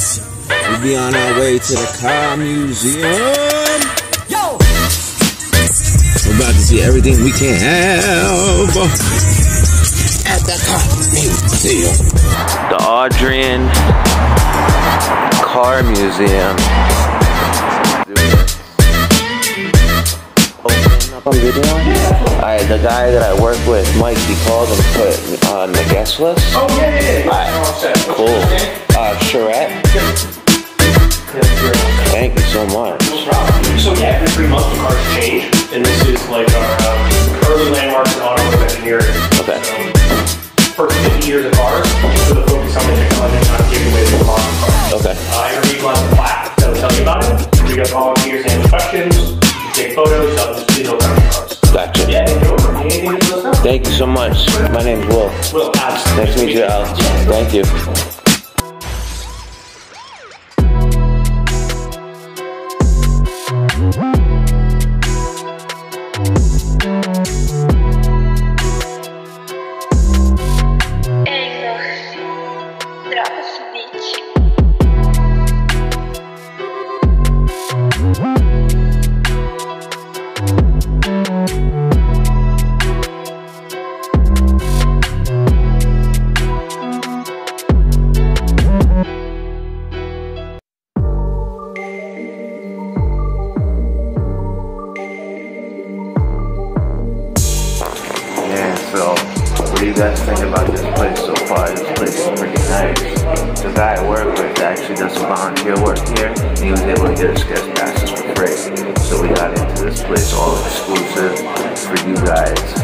We be on our way to the car museum. Yo! We're about to see everything we can have at the car museum. The Audrain Car Museum. On video. Alright, the guy that I work with, Mike, he called and put on the guest list. Oh, yeah, yeah, yeah. Alright, cool. Uh, Charette, thank you so much. No problem. So yeah, every three months the cars change, and this is like our um, early landmarks in automotive engineering. Okay. So, first 50 years of cars, with a focus on the technology, not giving away the car. Okay. Uh, every week we'll have a plaque that'll tell you about it. We got volunteers and questions. You photos of the digital cars. Gotcha. Yeah, and go over. Anything to let us know. Thank you so much. My name's Will. Will, absolutely. Nice to meet you, Alex. Thank you. You guys think about this place so far? This place is pretty nice. The guy I work with actually does some volunteer work here, and he was able to get us guest passes for free. So we got into this place all exclusive for you guys.